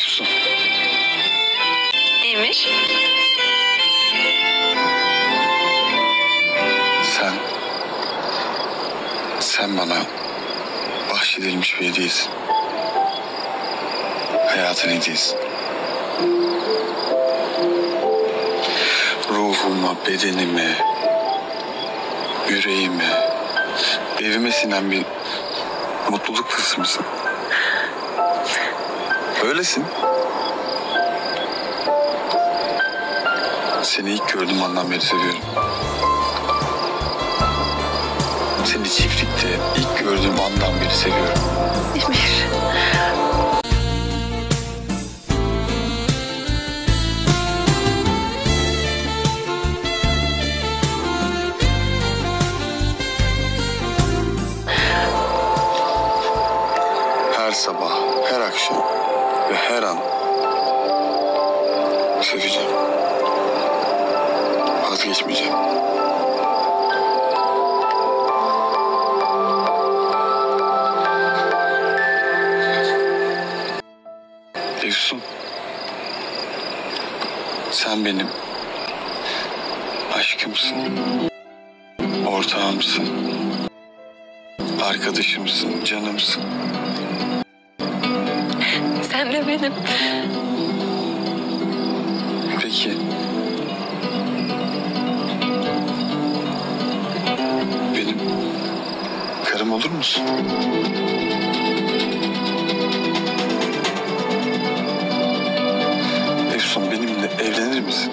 Efsun. Neymiş? Sen... Sen bana bahşedilmiş bir hediyesin. Hayatın hediyesi. Ruhuma, bedenime, yüreğime, evime sinen bir mutluluk kısmısın. Öylesin. Seni ilk gördüğüm andan beri seviyorum. Seni çiftlikte ilk gördüğüm andan beri seviyorum. Emir. Her sabah, her akşam ve her an seveceğim. Vazgeçmeyeceğim. Efsun. Sen benim aşkımsın. Ortağımsın. Arkadaşımsın, canımsın. Sen de benim. Peki. Benim karım olur musun? Efsun benimle evlenir misin?